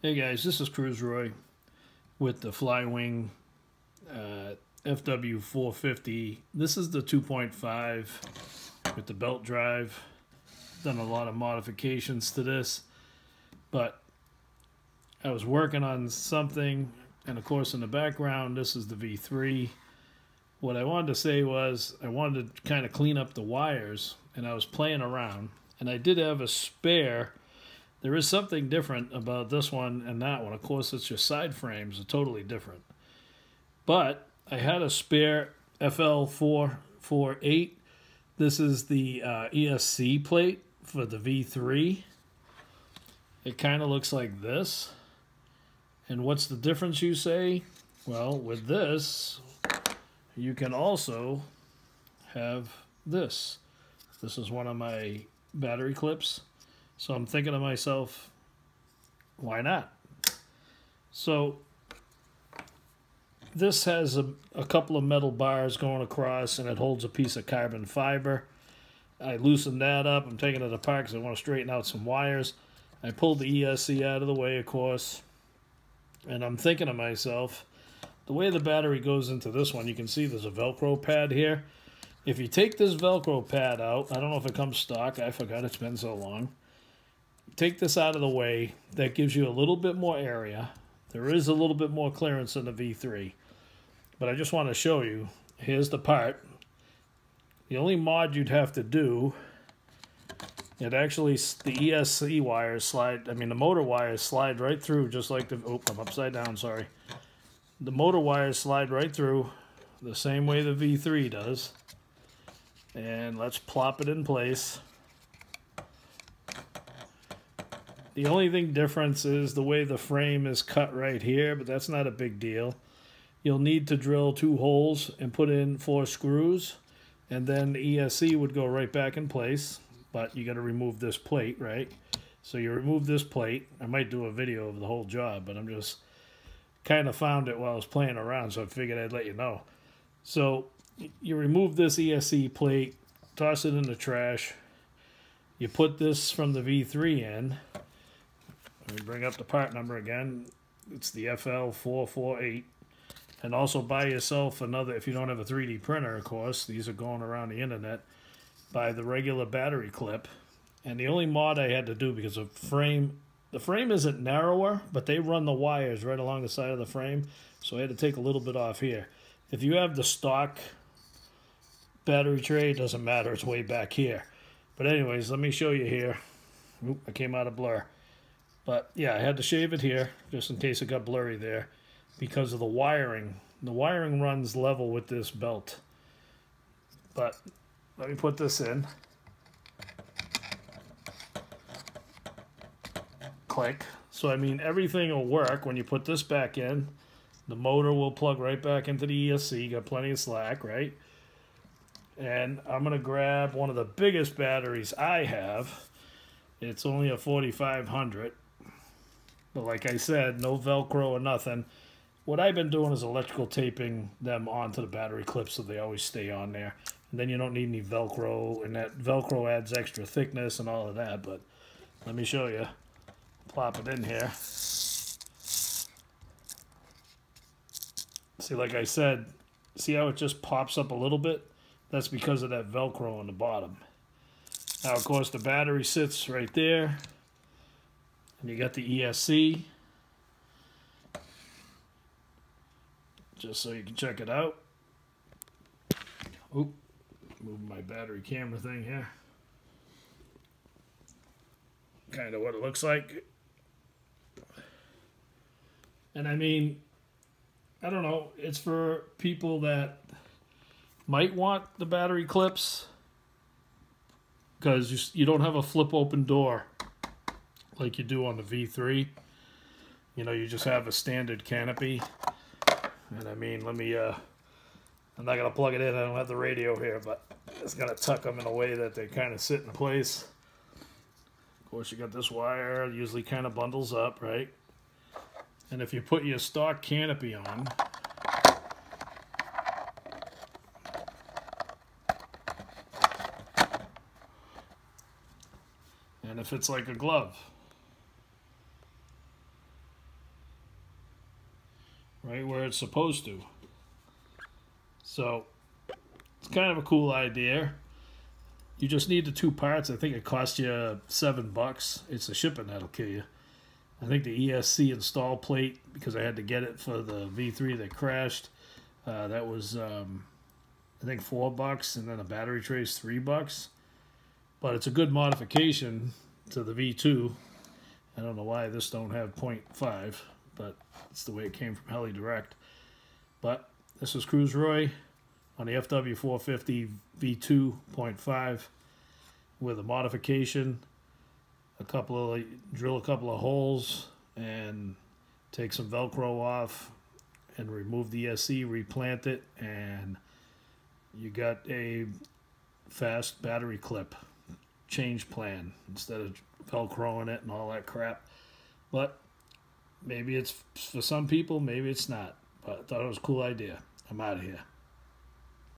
Hey guys, this is Cruz Roy with the Flywing uh, FW450. This is the 2.5 with the belt drive. Done a lot of modifications to this, but I was working on something, and of course in the background this is the V3. What I wanted to say was I wanted to kind of clean up the wires, and I was playing around, and I did have a spare there is something different about this one and that one. Of course, it's your side frames are totally different. But I had a spare FL448. This is the uh, ESC plate for the V3. It kind of looks like this. And what's the difference, you say? Well, with this, you can also have this. This is one of my battery clips so I'm thinking to myself, why not? So this has a, a couple of metal bars going across and it holds a piece of carbon fiber. I loosened that up. I'm taking it apart because I want to straighten out some wires. I pulled the ESC out of the way, of course. And I'm thinking to myself, the way the battery goes into this one, you can see there's a Velcro pad here. If you take this Velcro pad out, I don't know if it comes stock. I forgot it's been so long take this out of the way. That gives you a little bit more area. There is a little bit more clearance in the V3. But I just want to show you. Here's the part. The only mod you'd have to do, it actually, the ESC wires slide, I mean the motor wires slide right through just like the, oh, I'm upside down, sorry. The motor wires slide right through the same way the V3 does. And let's plop it in place. The only thing difference is the way the frame is cut right here, but that's not a big deal. You'll need to drill two holes and put in four screws, and then the ESC would go right back in place, but you got to remove this plate, right? So you remove this plate. I might do a video of the whole job, but I'm just kind of found it while I was playing around, so I figured I'd let you know. So you remove this ESC plate, toss it in the trash. You put this from the V3 in, let me bring up the part number again. It's the FL448. And also buy yourself another, if you don't have a 3D printer, of course, these are going around the internet, buy the regular battery clip. And the only mod I had to do because the frame, the frame isn't narrower, but they run the wires right along the side of the frame. So I had to take a little bit off here. If you have the stock battery tray, it doesn't matter. It's way back here. But anyways, let me show you here. Oop, I came out of blur. But yeah, I had to shave it here just in case it got blurry there because of the wiring. The wiring runs level with this belt. But let me put this in. Click. So I mean everything will work when you put this back in. The motor will plug right back into the ESC. You got plenty of slack, right? And I'm going to grab one of the biggest batteries I have. It's only a 4500 but like I said, no Velcro or nothing. What I've been doing is electrical taping them onto the battery clips so they always stay on there. And then you don't need any Velcro, and that Velcro adds extra thickness and all of that. But let me show you. Plop it in here. See, like I said, see how it just pops up a little bit? That's because of that Velcro on the bottom. Now, of course, the battery sits right there. And you got the ESC. Just so you can check it out. Oop, moving my battery camera thing here. Kind of what it looks like. And I mean, I don't know, it's for people that might want the battery clips because you, you don't have a flip open door like you do on the V3. You know, you just have a standard canopy. And I mean, let me, uh, I'm not going to plug it in. I don't have the radio here, but it's going to tuck them in a way that they kind of sit in place. Of course, you got this wire, usually kind of bundles up, right? And if you put your stock canopy on, and if it's like a glove, right where it's supposed to. So it's kind of a cool idea. You just need the two parts. I think it costs you seven bucks. It's the shipping that'll kill you. I think the ESC install plate, because I had to get it for the V3 that crashed, uh, that was, um, I think, four bucks, and then the battery tray is three bucks. But it's a good modification to the V2. I don't know why this don't have 0.5, but it's the way it came from Heli Direct. But this is Cruz Roy on the FW450 V2.5 with a modification, a couple of drill a couple of holes and take some Velcro off and remove the ESC, replant it, and you got a fast battery clip change plan instead of velcroing it and all that crap. But maybe it's for some people, maybe it's not. But I thought it was a cool idea. I'm out of here.